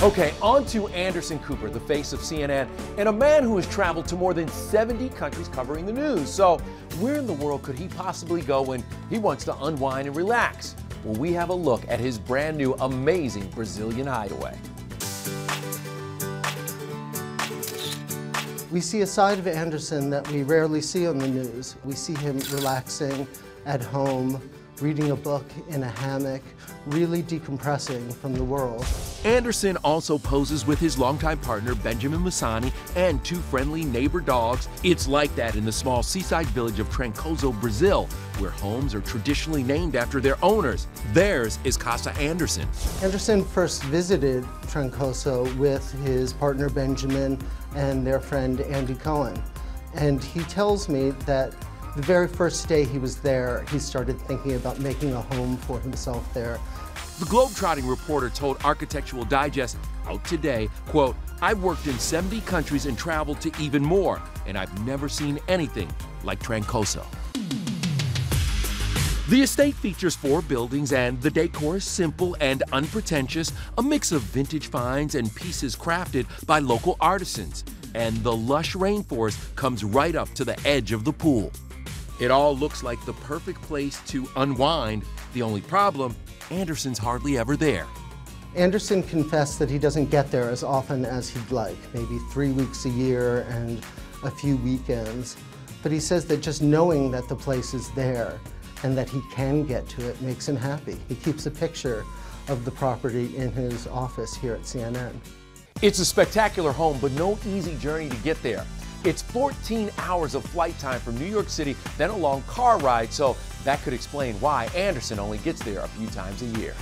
Okay, on to Anderson Cooper, the face of CNN, and a man who has traveled to more than 70 countries covering the news. So, where in the world could he possibly go when he wants to unwind and relax? Well, we have a look at his brand new, amazing Brazilian hideaway. We see a side of Anderson that we rarely see on the news. We see him relaxing at home, reading a book in a hammock, really decompressing from the world. Anderson also poses with his longtime partner Benjamin Maisani and two friendly neighbor dogs. It's like that in the small seaside village of Trancoso, Brazil, where homes are traditionally named after their owners. Theirs is Casa Anderson. Anderson first visited Trancoso with his partner Benjamin and their friend Andy Cohen. And he tells me that the very first day he was there, he started thinking about making a home for himself there. The Globetrotting reporter told Architectural Digest out today, quote, I've worked in 70 countries and traveled to even more, and I've never seen anything like Trancoso. The estate features four buildings and the decor is simple and unpretentious, a mix of vintage finds and pieces crafted by local artisans. And the lush rainforest comes right up to the edge of the pool. It all looks like the perfect place to unwind. The only problem, Anderson's hardly ever there. Anderson confessed that he doesn't get there as often as he'd like, maybe three weeks a year and a few weekends. But he says that just knowing that the place is there and that he can get to it makes him happy. He keeps a picture of the property in his office here at CNN. It's a spectacular home, but no easy journey to get there. It's 14 hours of flight time from New York City, then a long car ride, so that could explain why Anderson only gets there a few times a year.